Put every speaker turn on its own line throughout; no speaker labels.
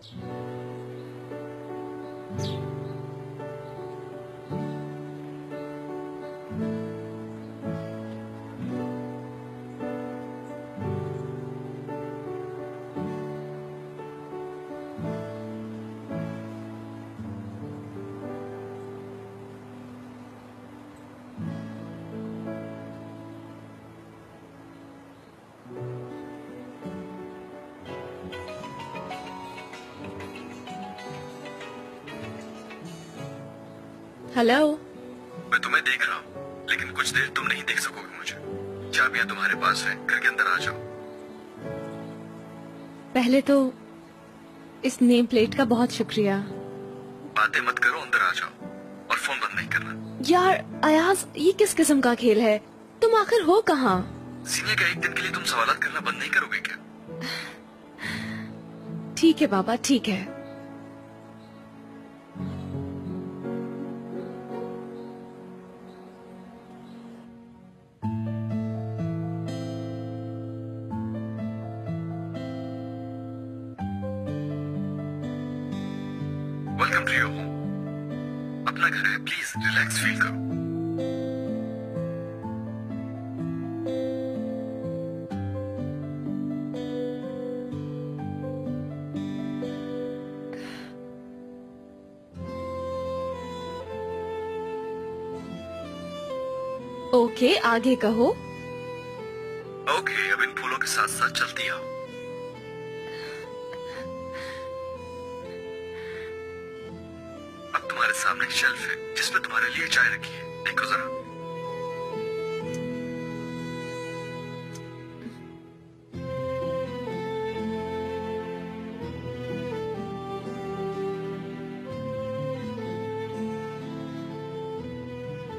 Thank you. Hello
मैं तुम्हें देख रहा हूँ लेकिन कुछ देर तुम नहीं देख सकोगे मुझे। चाबियाँ तुम्हारे पास है घर के अंदर आ जाओ।
पहले तो इस नेम प्लेट का बहुत शुक्रिया।
बातें मत करो अंदर आ जाओ और फ़ोन बंद नहीं करना।
यार अयाज ये किस किस्म का खेल है? तुम आखिर हो कहाँ?
सीनियर का एक दिन के लिए तुम सवाल करना बंद नहीं करोगे क्या?
ठीक है बाबा ठीक है।
टू योर होम अपना घर है प्लीज़ रिलैक्स फील करो।
ओके okay, आगे कहो।
ओके okay, अब इन फूलों के साथ साथ चलती आओ। तुम्हारे सामने शेल्फ है जिसमें तुम्हारे लिए चाय रखी है। देखो जरा।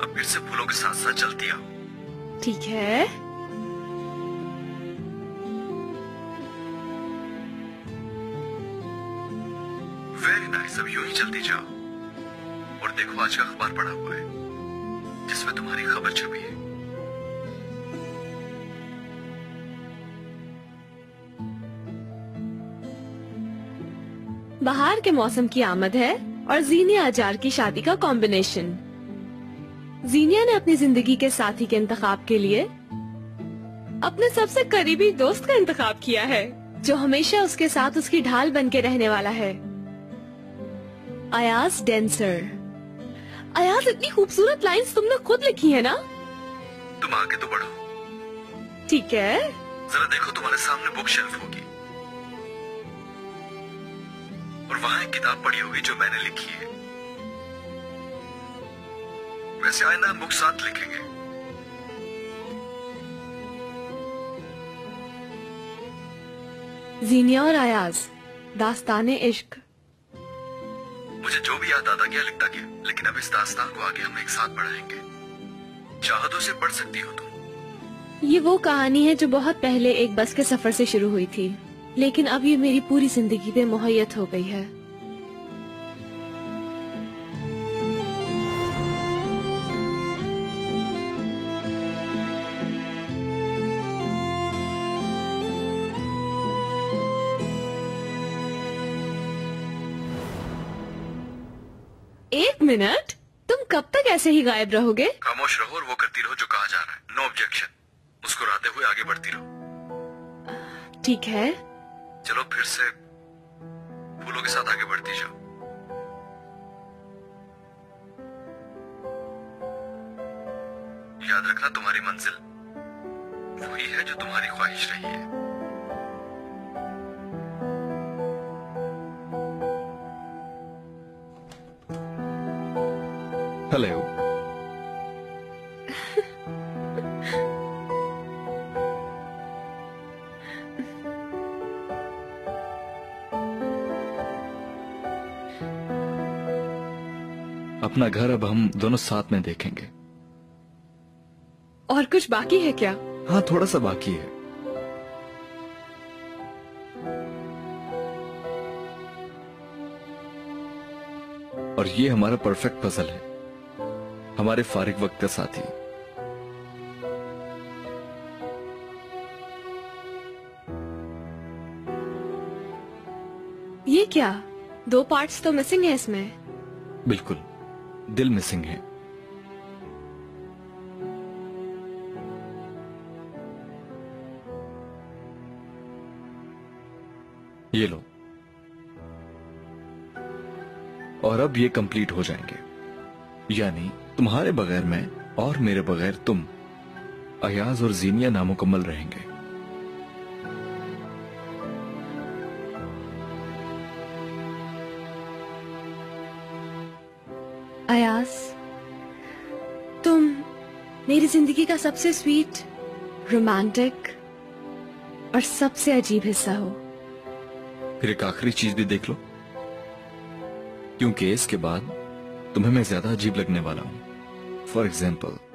अब फिर से फूलों के साथ साथ चलती आओ।
ठीक है।
वेरी नाइस अब यूँ ही चलती जाओ। और देखो आज का अखबार पड़ा हुआ है, जिसमें तुम्हारी खबर छपी है।
बाहर के मौसम की आमद है और जीनिया अजार की शादी का कॉम्बिनेशन जीनिया ने अपनी ज़िंदगी के साथी के इंतखाब के लिए अपने सबसे करीबी दोस्त का इंतखाब किया है, जो हमेशा उसके साथ उसकी ढाल बन के रहने वाला है। अयाज डेंसर। अयाज इतनी खूबसूरत लाइंस तुमने खुद लिखी है ना?
तुम आगे तो बढ़ो।
ठीक है।
जरा देखो तुम्हारे सामने बुक शेल्फ होगी। और वहाँ एक किताब पड़ी होगी जो मैंने लिखी है। वैसे आए ना हम बुक साथ लिखेंगे।
जीनिया और अयाज दास्तान इश्क
मुझे जो भी याद आता क्या, लिखता गया लेकिन अब इस दास्तान को आगे हम एक साथ बढ़ाएँगे। चाहो तो उसे पढ़ सकती हो तुम।
ये वो कहानी है जो बहुत पहले एक बस के सफ़र से शुरू हुई थी। लेकिन अब ये मेरी पूरी ज़िंदगी में मुहैयत हो गई है। एक मिनट। तुम कब तक ऐसे ही गायब रहोगे?
खामोश रहो और वो करती रहो जो कहा जा रहा है। नो ऑब्जेक्शन मुस्कुराते हुए आगे बढ़ती रहो।
ठीक है।
चलो फिर से फूलों के साथ आगे बढ़ती जाओ। याद रखना तुम्हारी मंजिल वही है जो तुम्हारी ख्वाहिश रही है।
हेलो अपना घर अब हम दोनों साथ में देखेंगे।
और कुछ बाकी है क्या?
हाँ थोड़ा सा बाकी है। और ये हमारा परफेक्ट पजल है। हमारे फारिग वक्त का साथी।
ये क्या? दो पार्ट्स तो मिसिंग है इसमें।
बिल्कुल दिल मिसिंग है। ये लो। और अब ये कंप्लीट हो जाएँगे। यानी तुम्हारे बगैर मैं और मेरे बगैर तुम अयाज और जीनिया नामुकम्मल रहेंगे।
अयास तुम मेरी ज़िंदगी का सबसे स्वीट रोमांटिक और सबसे अजीब हिस्सा हो।
फिर एक आखिरी चीज़ भी देख लो क्योंकि इसके बाद तुम्हें मैं ज़्यादा अजीब लगने वाला हूँ। फॉर एग्ज़ाम्पल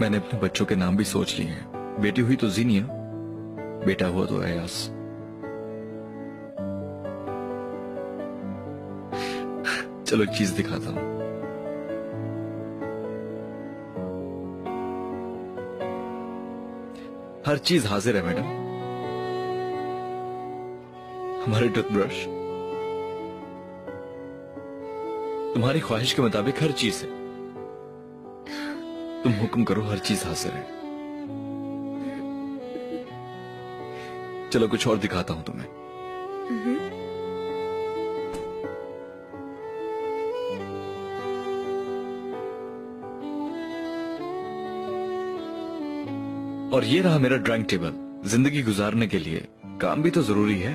मैंने अपने बच्चों के नाम भी सोच लिए हैं। बेटी हुई तो जीनिया, बेटा हुआ तो अयास। चलो एक चीज़ दिखाता हूँ। हर चीज़ हाजिर है, मैडम। हमारे टूथब्रश। तुम्हारी ख्वाहिश के मुताबिक हर चीज़ है। तुम हुक्म करो, हर चीज़ हाजिर है। चलो, कुछ और दिखाता हूँ तुम्हें। और ये रहा मेरा ड्राइंग टेबल ज़िंदगी गुजारने के लिए। काम भी तो ज़रूरी है,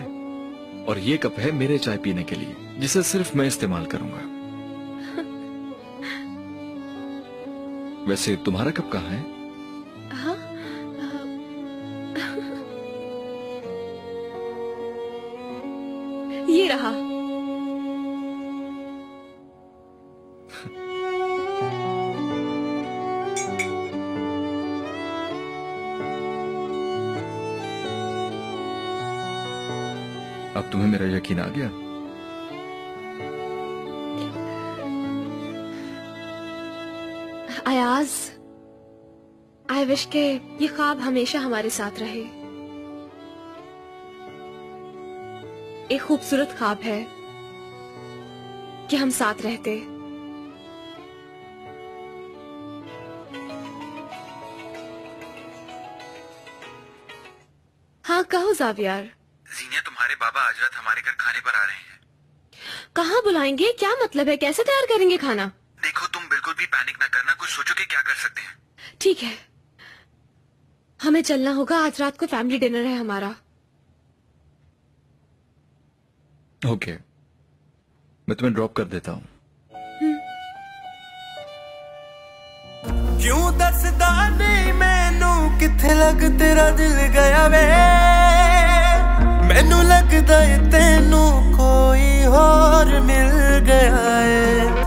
और ये कप है मेरे चाय पीने के लिए, जिसे सिर्फ़ मैं इस्तेमाल करूँगा। वैसे तुम्हारा कब कहाँ है?
हाँ। ये रहा।
अब तुम्हें मेरा यकीन आ गया?
अयाज आई विश के ये ख्वाब हमेशा हमारे साथ रहे। एक खूबसूरत ख्वाब है कि हम साथ रहते। हाँ कहो जावियार।
जीनिया तुम्हारे बाबा आज रात हमारे घर खाने पर आ रहे हैं।
कहाँ बुलाएँगे? क्या मतलब है? कैसे तैयार करेंगे खाना?
देखो तुम बिल्कुल भी पैनिक ना करना कुछ सोचो कि क्या कर सकते हैं।
ठीक है। हमें चलना होगा आज रात को फैमिली डिनर है हमारा।
Okay okay. मैं तुम्हें ड्रॉप कर देता हूँ।
हम्म। क्यों दसदा नहीं मैनू किथे लग तेरा दिल गया वे? मैनू लगता है तेनू कोई और मिल गया है।